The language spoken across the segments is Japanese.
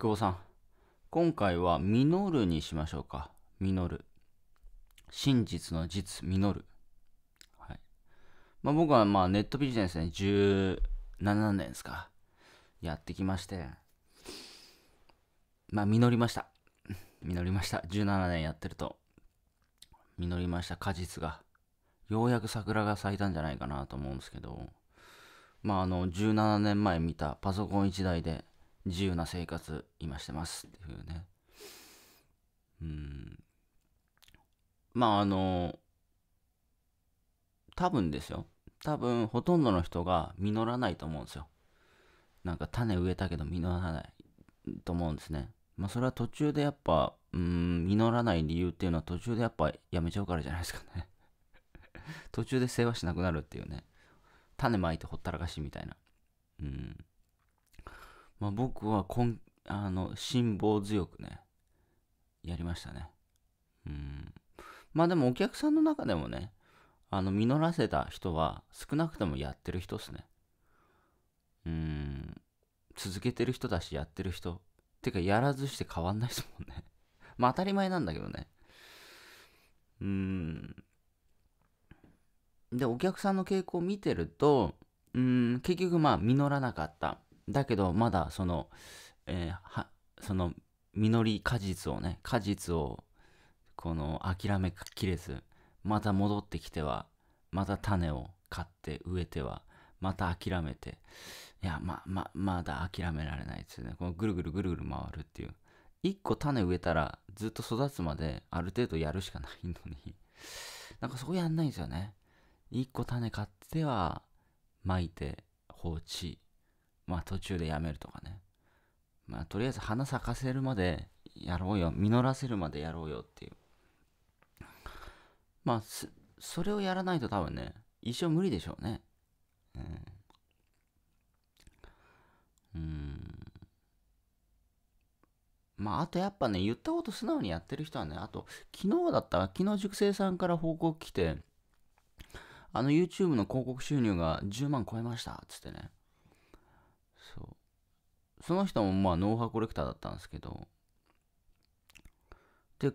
久保さん。今回は実るにしましょうか。実る。真実の実、実る。はい。まあ僕はまあネットビジネスね、17年ですか。やってきまして。まあ実りました。実りました。17年やってると。実りました。果実が。ようやく桜が咲いたんじゃないかなと思うんですけど。まああの、17年前見たパソコン1台で自由な生活今してますっていうね。うん。まああの、多分ですよ。多分ほとんどの人が実らないと思うんですよ。なんか種植えたけど実らないと思うんですね。まあそれは途中でやっぱ、うん、実らない理由っていうのは途中でやっぱやめちゃうからじゃないですかね。途中で世話しなくなるっていうね。種まいてほったらかしみたいな。うん。まあ、僕はこんあの辛抱強くねやりましたね。うん。まあでもお客さんの中でもねあの実らせた人は少なくともやってる人っすね。うん。続けてる人だしやってる人。てかやらずして変わんないですもんね。まあ当たり前なんだけどね。うん。でお客さんの傾向を見てるとうん結局まあ実らなかった。だけどまだその、えー、その実り果実をね果実をこの諦めきれずまた戻ってきてはまた種を買って植えてはまた諦めていやまままだ諦められないですよね。このぐるぐるぐるぐる回るっていう。一個種植えたらずっと育つまである程度やるしかないのに。なんかそこやんないんですよね。一個種買っては巻いて放置。まあ途中でやめるとかね。まあとりあえず花咲かせるまでやろうよ。実らせるまでやろうよっていう。まあそれをやらないと多分ね、一生無理でしょうね。うん。うんまあ、あとやっぱね、言ったこと素直にやってる人はね、あと、昨日だったら、昨日塾生さんから報告来て、あの YouTube の広告収入が10万超えました、つってね。その人もまあノウハウコレクターだったんですけどで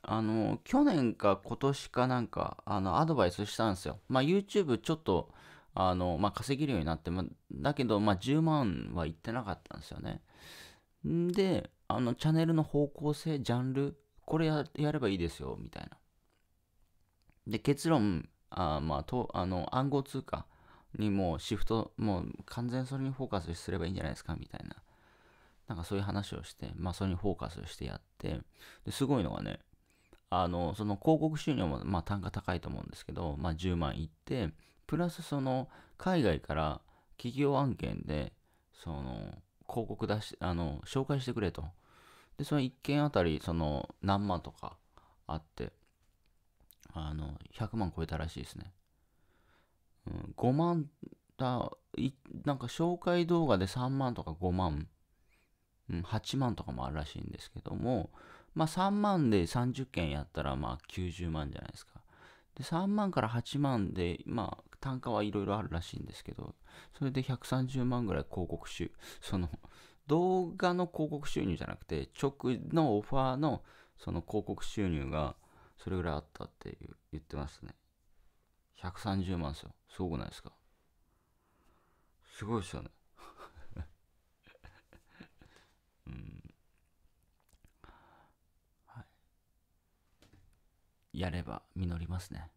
あの去年か今年かなんかあのアドバイスしたんですよまあ YouTube ちょっとあの、まあ、稼げるようになって、まだけど、まあ、10万はいってなかったんですよね。で、あの、チャンネルの方向性、ジャンル、これややればいいですよ、みたいな。で、結論、あまあ、と、あの、暗号通貨、にもうシフト、もう完全それにフォーカスすればいいんじゃないですかみたいな。なんかそういう話をして、まあそれにフォーカスしてやって、ですごいのがね、あの、その広告収入もまあ単価高いと思うんですけど、まあ10万いって、プラスその海外から企業案件で、その広告出し、あの、紹介してくれと。で、その1件あたり、その何万とかあって、あの、100万超えたらしいですね。うん、5万だい、なんか紹介動画で3万とか5万、うん、8万とかもあるらしいんですけども、まあ3万で30件やったらまあ90万じゃないですか。で、3万から8万で、まあ単価はいろいろあるらしいんですけど、それで130万ぐらい広告収、その動画の広告収入じゃなくて、直のオファーのその広告収入がそれぐらいあったっていう言ってますね。130万ですよ。すごくないですか？すごいですよね。うん。はい。やれば実りますね。